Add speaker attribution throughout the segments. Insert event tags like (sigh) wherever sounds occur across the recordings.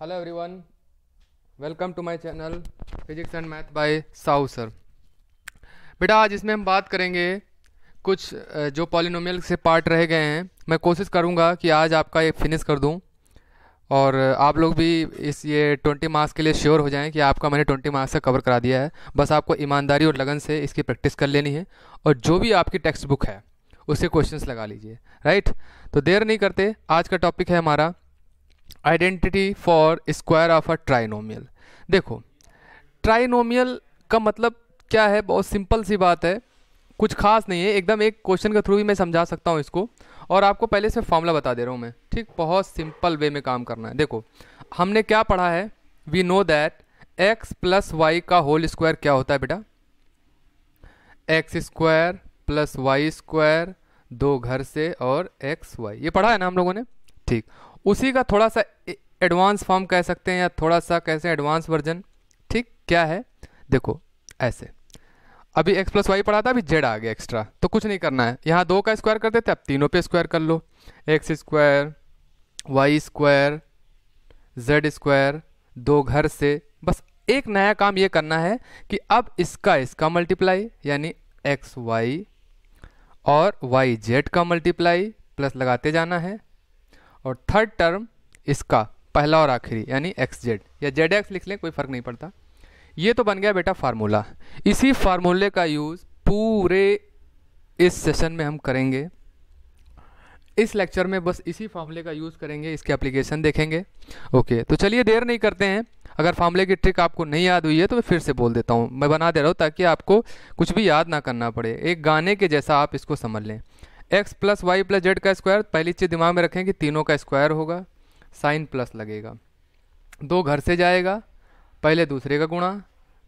Speaker 1: Hello everyone welcome to my channel physics and math by साउ sir बेटा, आज इसमें हम बात करेंगे कुछ जो पॉलिनोमियल से पार्ट रह गए हैं। मैं कोशिश करूँगा कि आज आपका ये फिनिश कर दूँ। और आप लोग भी इस ये ट्वेंटी मार्क्स के लिए श्योर हो जाएँ कि आपका मैंने ट्वेंटी मार्क्स से कवर करा दिया है। बस आपको ईमानदारी और लगन से इसकी प्रैक्टिस कर लेनी है। और जो भी आपकी टेक्स्ट बुक है, उससे क्वेश्चंस लगा लीजिए। राइट तो देर नहीं करते, आज का टॉपिक है हमारा identity for square of a trinomial. देखो, ट्राइनोमियल का मतलब क्या है? बहुत सिंपल सी बात है। कुछ खास नहीं है, एकदम एक क्वेश्चन के थ्रू भी मैं समझा सकता हूँ इसको। और आपको पहले से फॉर्मूला बता दे रहा हूँ मैं, ठीक? बहुत सिंपल वे में काम करना है। देखो, हमने क्या पढ़ा है? We know that x plus y का होल स्क्वायर क्या होता है बेटा? X square plus y square दो घर से और एक्स वाई ये पढ़ा है ना हम लोगों ने? ठीक। उसी का थोड़ा सा एडवांस फॉर्म कह सकते हैं या थोड़ा सा कैसे एडवांस वर्जन ठीक, क्या है? देखो, ऐसे। अभी एक्स प्लस वाई पढ़ा था, अभी जेड आ गया एक्स्ट्रा तो कुछ नहीं करना है। यहाँ दो का स्क्वायर करते थे अब तीनों पे स्क्वायर कर लो। X square y square z square दो घर से। बस एक नया काम ये करना है कि अब इसका इसका मल्टीप्लाई यानी एक्स वाई और वाई जेड का मल्टीप्लाई प्लस लगाते जाना है। और थर्ड टर्म इसका, पहला और आखिरी, यानी एक्स जेड या जेड एक्स लिख लें, कोई फ़र्क नहीं पड़ता। ये तो बन गया बेटा फार्मूला इसी फार्मूले का यूज़ पूरे इस सेशन में हम करेंगे। इस लेक्चर में बस इसी फार्मूले का यूज़ करेंगे, इसके एप्लीकेशन देखेंगे। ओके तो चलिए देर नहीं करते हैं। अगर फार्मूले की ट्रिक आपको नहीं याद हुई है तो मैं फिर से बोल देता हूँ। मैं बना दे रहा हूँ ताकि आपको कुछ भी याद ना करना पड़े। एक गाने के जैसा आप इसको समझ लें। X plus y plus z का स्क्वायर पहली चीज़ दिमाग में रखें कि तीनों का स्क्वायर होगा साइन प्लस लगेगा। दो घर से जाएगा, पहले दूसरे का गुणा,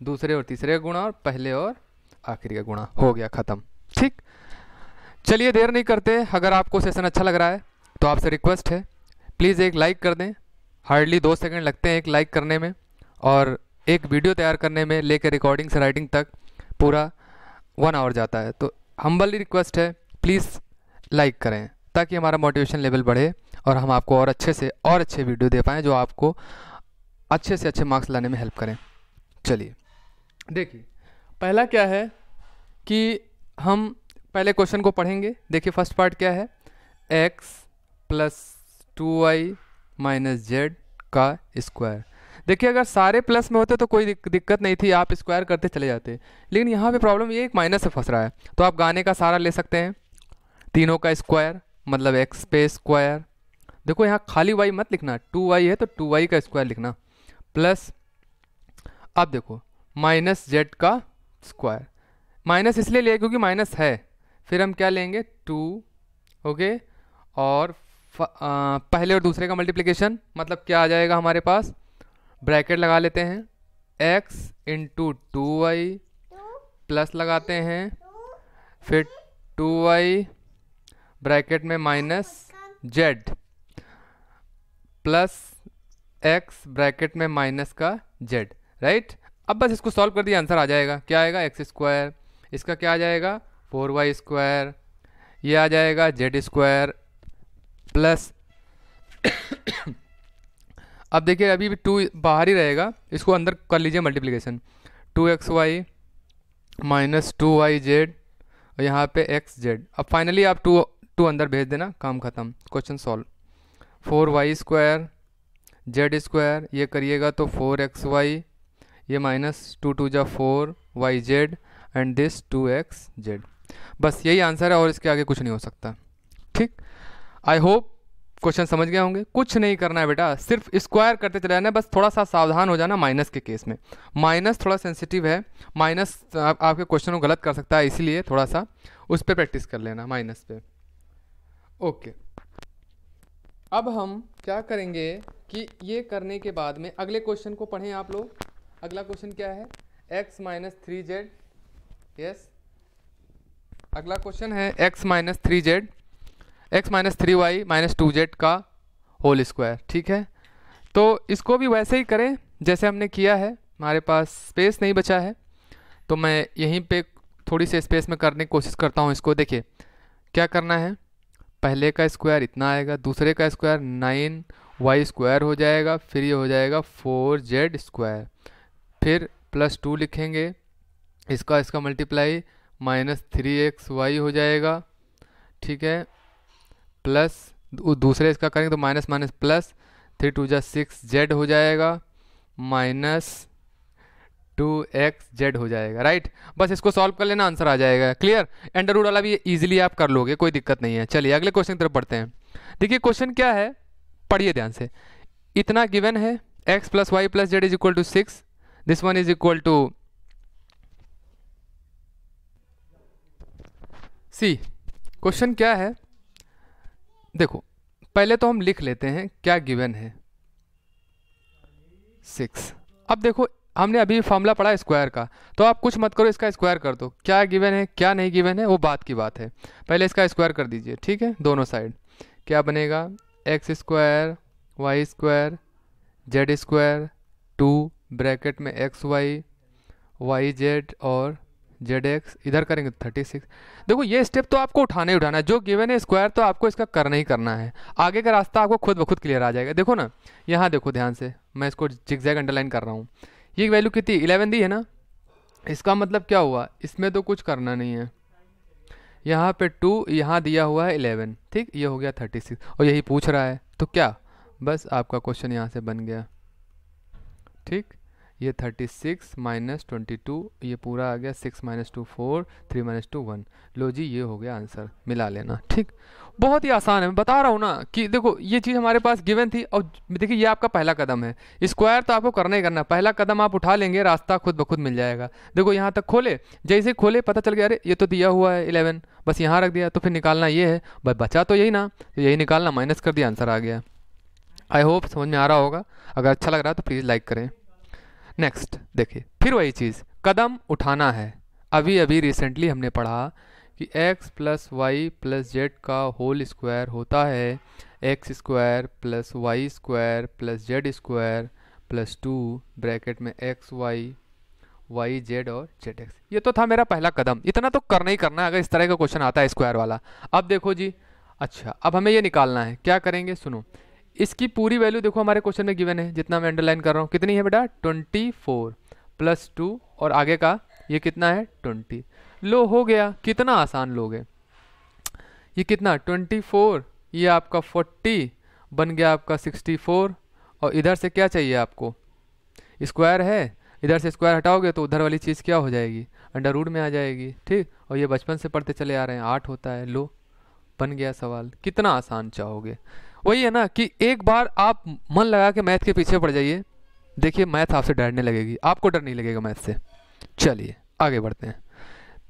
Speaker 1: दूसरे और तीसरे का गुणा और पहले और आखिरी का गुणा, हो गया ख़त्म। ठीक? चलिए देर नहीं करते, अगर आपको सेशन अच्छा लग रहा है तो आपसे रिक्वेस्ट है। प्लीज़ एक लाइक कर दें हार्डली दो सेकंड लगते हैं एक लाइक करने में और एक वीडियो तैयार करने में, लेकर रिकॉर्डिंग से राइटिंग तक पूरा वन आवर जाता है। तो हम्बली रिक्वेस्ट है प्लीज़ लाइक करें, ताकि हमारा मोटिवेशन लेवल बढ़े और हम आपको और अच्छे से, और अच्छे वीडियो दे पाएँ जो आपको अच्छे से अच्छे मार्क्स लाने में हेल्प करें। चलिए, देखिए, पहला क्या है कि हम पहले क्वेश्चन को पढ़ेंगे। देखिए फ़र्स्ट पार्ट क्या है? X plus two y minus z का स्क्वायर देखिए, अगर सारे प्लस में होते तो कोई दिक्कत नहीं थी, आप स्क्वायर करते चले जाते। लेकिन यहाँ पे प्रॉब्लम ये एक माइनस से फंस रहा है। तो आप गाने का सारा ले सकते हैं। तीनों का स्क्वायर मतलब एक्स पे स्क्वायर देखो यहाँ खाली वाई मत लिखना टू वाई है तो टू वाई का स्क्वायर लिखना। प्लस अब देखो माइनस जेड का स्क्वायर माइनस इसलिए लिया क्योंकि माइनस है। फिर हम क्या लेंगे? टू ओके और आ, पहले और दूसरे का मल्टीप्लिकेशन मतलब क्या आ जाएगा हमारे पास? ब्रैकेट लगा लेते हैं। X into two y plus लगाते हैं। फिर टू वाई ब्रैकेट में minus z plus x bracket में माइनस का जेड, राइट? अब बस इसको सॉल्व कर दिया, आंसर आ जाएगा। क्या आएगा? X square. इसका क्या आ जाएगा? Four y square. ये आ जाएगा जेड स्क्वायर प्लस (coughs) अब देखिए, अभी भी टू बाहर ही रहेगा। इसको अंदर कर लीजिए multiplication. Two x y minus two y z, और यहाँ पे एक्स जेड। अब फाइनली आप टू टू अंदर भेज देना काम ख़त्म question solve four y square z square ये करिएगा तो फोर एक्स वाई ये माइनस टू टू जा four y z and this two x z बस यही आंसर है और इसके आगे कुछ नहीं हो सकता। ठीक? आई होप क्वेश्चन समझ गए होंगे। कुछ नहीं करना है बेटा सिर्फ़ स्क्वायर करते चले जाना बस थोड़ा सा सावधान हो जाना माइनस के केस में। माइनस थोड़ा सेंसिटिव है माइनस आप, आपके क्वेश्चन को गलत कर सकता है इसीलिए थोड़ा सा उस पर प्रैक्टिस कर लेना माइनस पे। ओके। अब हम क्या करेंगे कि ये करने के बाद में अगले क्वेश्चन को पढ़ें आप लोग। अगला क्वेश्चन क्या है? X minus three z yes अगला क्वेश्चन है x minus three z x minus three y minus two z का होल स्क्वायर ठीक है? तो इसको भी वैसे ही करें, जैसे हमने किया है। हमारे पास स्पेस नहीं बचा है। तो मैं यहीं पे थोड़ी सी स्पेस में करने की कोशिश करता हूँ इसको। देखिए, क्या करना है? पहले का स्क्वायर इतना आएगा, दूसरे का स्क्वायर नाइन वाई स्क्वायर हो जाएगा, फिर ये हो जाएगा फोर जेड स्क्वायर। फिर प्लस टू लिखेंगे, इसका इसका multiply minus three x y हो जाएगा, ठीक है? प्लस दूसरे इसका करेंगे तो minus minus plus, three two जा सिक्स जेड हो जाएगा, माइनस टू एक्स जेड हो जाएगा राइट बस इसको सॉल्व कर लेना आंसर आ जाएगा क्लियर एंडर वाला भी इजीली आप कर लोगे, कोई दिक्कत नहीं है। चलिए, अगले क्वेश्चन की तरफ़ पढ़ते हैं। देखिए क्वेश्चन क्या है? पढ़िए ध्यान से। इतना गिवन है x plus y plus z is equal to six this one is equal to c question क्या है? देखो, पहले तो हम लिख लेते हैं, क्या गिवन है? सिक्स अब देखो हमने अभी फॉर्मूला पढ़ा स्क्वायर का तो आप कुछ मत करो, इसका स्क्वायर कर दो। क्या गिवन है, क्या नहीं गिवन है, वो बात की बात है। पहले इसका स्क्वायर कर दीजिए, ठीक है? दोनों साइड। क्या बनेगा? X square, y square, z square, two, bracket में एक्स, वाई वाई, जेड और जेड एक्स। इधर करेंगे थर्टी सिक्स। देखो, ये स्टेप तो आपको उठाना ही उठाना है। जो गिवन है स्क्वायर तो आपको इसका करना ही करना है। आगे का रास्ता आपको खुद ब खुद क्लियर आ जाएगा। देखो ना, यहाँ देखो ध्यान से, मैं इसको जिगजैग अंडरलाइन कर रहा हूँ। ये वैल्यू कितनी? इलेवन दी है ना? इसका मतलब क्या हुआ? इसमें तो कुछ करना नहीं है। यहाँ पे टू यहाँ दिया हुआ है इलेवन ठीक? ये हो गया थर्टी सिक्स और यही पूछ रहा है। तो क्या? बस आपका क्वेश्चन यहाँ से बन गया। ठीक? ये thirty six minus twenty two ये पूरा आ गया six minus two four three minus two one लो जी, ये हो गया आंसर मिला लेना, ठीक? बहुत ही आसान है, मैं बता रहा हूँ ना कि देखो, ये चीज़ हमारे पास गिवन थी, और देखिए, ये आपका पहला कदम है। स्क्वायर तो आपको करना ही करना पहला कदम आप उठा लेंगे, रास्ता खुद ब खुद मिल जाएगा। देखो, यहाँ तक खोले। जैसे खोले, पता चल गया, अरे, ये तो दिया हुआ है इलेवन बस यहाँ रख दिया तो फिर निकालना ये है। बस बचा तो यही ना। तो यही निकालना माइनस कर दिया आंसर आ गया। आई होप समझ में आ रहा होगा। अगर अच्छा लग रहा है तो प्लीज़ लाइक करें। नेक्स्ट देखिए, फिर वही चीज़, कदम उठाना है। अभी अभी रिसेंटली हमने पढ़ा कि x plus y plus z का होल स्क्वायर होता है। X square plus y square plus z square plus two bracket में एक्स वाई वाई जेड और जेड एक्स ये तो था मेरा पहला कदम। इतना तो करना ही करना है, अगर इस तरह का क्वेश्चन आता है स्क्वायर वाला। अब देखो जी अच्छा अब हमें ये निकालना है। क्या करेंगे? सुनो इसकी पूरी वैल्यू देखो, हमारे क्वेश्चन में गिवन है, जितना मैं अंडरलाइन कर रहा हूँ। कितनी है बेटा? ट्वेंटी फोर प्लस टू और आगे का ये कितना है? ट्वेंटी लो, हो गया। कितना आसान लोग। है ये कितना? ट्वेंटी फोर ये आपका फोर्टी बन गया आपका सिक्सटी फोर और इधर से क्या चाहिए आपको? स्क्वायर है। इधर से स्क्वायर हटाओगे तो उधर वाली चीज़ क्या हो जाएगी? अंडर रूट में आ जाएगी। ठीक? और ये बचपन से पढ़ते चले आ रहे हैं। आठ होता है। लो। बन गया सवाल। कितना आसान चाहोगे? वही है ना कि एक बार आप मन लगा के मैथ के पीछे पड़ जाइए। देखिए, मैथ आपसे डरने लगेगी। आपको डर नहीं लगेगा मैथ से। चलिए, आगे बढ़ते हैं।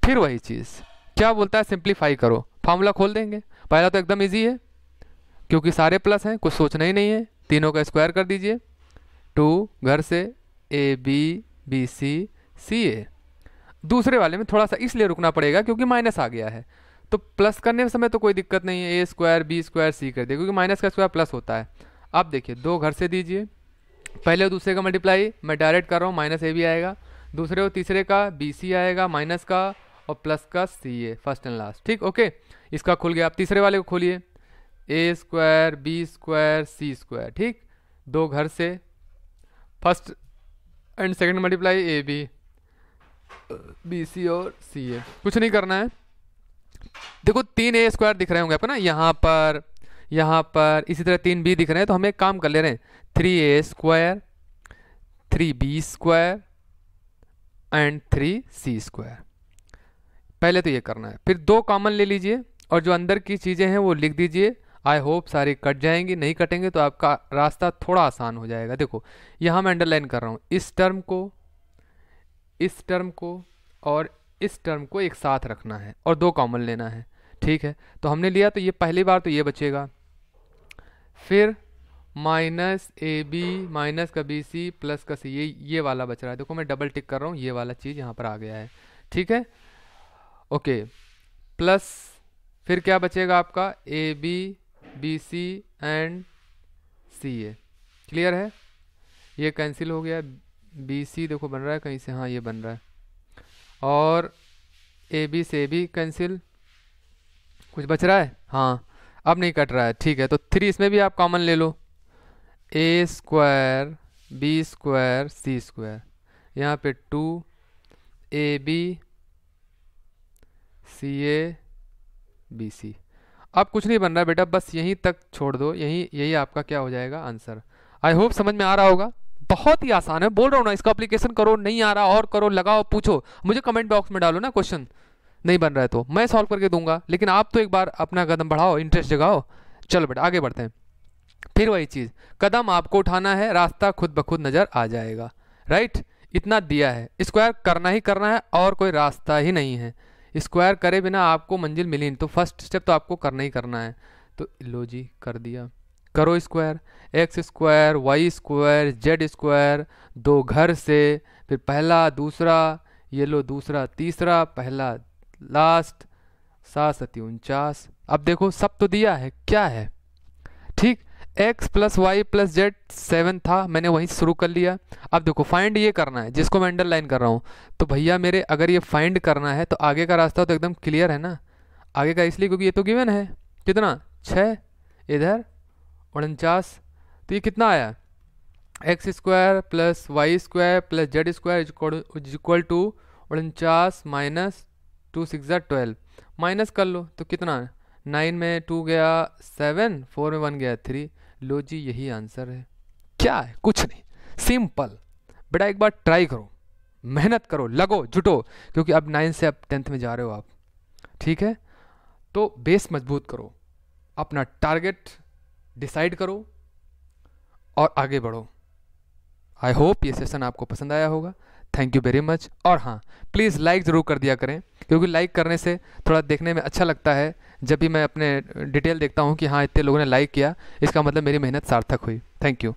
Speaker 1: फिर वही चीज़। क्या बोलता है? सिंप्लीफाई करो। फार्मूला खोल देंगे। पहला तो एकदम ईजी है, क्योंकि सारे प्लस हैं, कुछ सोचना ही नहीं है। तीनों का स्क्वायर कर दीजिए। टू घर से A B B C C ए दूसरे वाले में थोड़ा सा इसलिए रुकना पड़ेगा, क्योंकि माइनस आ गया है। तो प्लस करने समय तो कोई दिक्कत नहीं है a square b square c कर दिए क्योंकि माइनस का स्क्वायर प्लस होता है। अब देखिए, दो घर से दीजिए। पहले और दूसरे का मल्टीप्लाई मैं डायरेक्ट कर रहा हूँ माइनस ए भी आएगा। दूसरे और तीसरे का बी सी आएगा माइनस का और प्लस का c a first and last ठीक? ओके इसका खुल गया। आप तीसरे वाले को खोलिए। A square b square c square ठीक? दो घर से। First and second multiply a b b c और सी ए कुछ नहीं करना है। देखो, तीन ए स्क्वायर दिख रहे होंगे आपको ना, यहाँ पर यहाँ पर, इसी तरह तीन बी दिख रहे हैं तो हम एक काम कर ले रहे हैं। Three a square three b square and three c square पहले तो ये करना है, फिर दो कॉमन ले लीजिए, और जो अंदर की चीज़ें हैं वो लिख दीजिए। आई होप सारी कट जाएँगी, नहीं कटेंगे तो आपका रास्ता थोड़ा आसान हो जाएगा। देखो, यहाँ मैं अंडरलाइन कर रहा हूँ, इस टर्म को, इस टर्म को, और इस टर्म को एक साथ रखना है और दो कॉमन लेना है। ठीक है? तो हमने लिया तो ये पहली बार तो ये बचेगा। फिर माइनस ए बी, माइनस का बी सी, प्लस का सी, ये ये वाला बच रहा है। देखो मैं डबल टिक कर रहा हूँ, ये वाला चीज़ यहाँ पर आ गया है। ठीक है? ओके। प्लस फिर क्या बचेगा आपका? A b b c and c a clear है? ये कैंसिल हो गया। बी सी देखो बन रहा है, कहीं से हाँ ये बन रहा है। और ए बी से भी कैंसिल कुछ बच रहा है? हाँ अब नहीं कट रहा है, ठीक है तो थ्री इसमें भी आप कॉमन ले लो। A square b square c square यहाँ पे two a b c a b c अब कुछ नहीं बन रहा बेटा, बस यहीं तक छोड़ दो, यहीं, यही आपका क्या हो जाएगा आंसर। आई होप समझ में आ रहा होगा। बहुत ही आसान है। बोल रहा हूँ ना, इसका अप्लीकेशन करो, नहीं आ रहा, और करो, लगाओ, पूछो। मुझे कमेंट बॉक्स में डालो ना क्वेश्चन नहीं बन रहा है तो। मैं सॉल्व करके दूँगा, लेकिन आप तो एक बार अपना कदम बढ़ाओ इंटरेस्ट जगाओ। चलो बेटा, आगे बढ़ते हैं। फिर वही चीज़। कदम आपको उठाना है, रास्ता खुद ब खुद नज़र आ जाएगा। राइट इतना दिया है। स्क्वायर करना ही करना है, और कोई रास्ता ही नहीं है। स्क्वायर करे बिना आपको मंजिल मिली नहीं तो फ़र्स्ट स्टेप तो आपको करना ही करना है। तो लो जी, कर दिया। करो square, x square, y square, z square, दो घर से, फिर पहला, दूसरा, ये लो दूसरा, तीसरा, पहला, लास्ट, सात, सती उनचास अब देखो, सब तो दिया है, क्या है? ठीक, x plus y plus z seven था, मैंने वहीं शुरू कर लिया। अब देखो, फाइंड ये करना है, जिसको मैं अंडरलाइन कर रहा हूँ। तो भैया मेरे, अगर ये फाइंड करना है तो आगे का रास्ता तो एकदम क्लियर है ना? आगे का इसलिए क्योंकि ये तो गिवन है। कितना? छः? इधर? उनचास। तो ये कितना आया? X square plus y square plus z square is equal to उनचास minus two six twelve minus कर लो तो कितना नाइन में टू गया सेवन फोर में वन गया थ्री लो जी, यही आंसर है। क्या है? कुछ नहीं। सिंपल बेटा एक बार ट्राई करो। मेहनत करो, लगो, जुटो, क्योंकि अब नाइन से अब टेंथ में जा रहे हो आप। ठीक है? तो बेस मज़बूत करो। अपना टारगेट डिसाइड करो और आगे बढ़ो। आई होप ये सेशन आपको पसंद आया होगा। थैंक यू वेरी मच और हाँ प्लीज़ लाइक ज़रूर कर दिया करें, क्योंकि लाइक करने से थोड़ा देखने में अच्छा लगता है। जब भी मैं अपने डिटेल देखता हूँ कि हाँ इतने लोगों ने लाइक किया, इसका मतलब मेरी मेहनत सार्थक हुई। Thank you